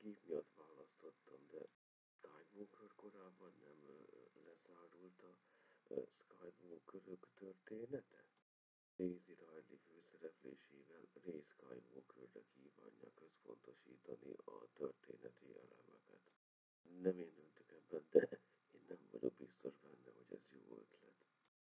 Clip miatt választottam, de Skywalker korábban nem lezárult a skywalker története? Daisy Riley főszereplésével Ray Skywalkerre ki